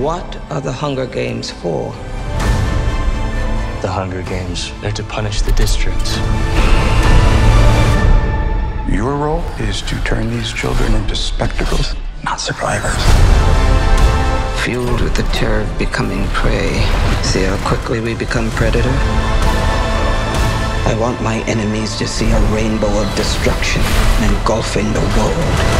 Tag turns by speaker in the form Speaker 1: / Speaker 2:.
Speaker 1: What are the Hunger Games for?
Speaker 2: The Hunger Games, they're to punish the districts.
Speaker 3: Your role is to turn these children into spectacles, not survivors.
Speaker 1: Fueled with the terror of becoming prey. See how quickly we become predator? I want my enemies to see a rainbow of destruction engulfing the world.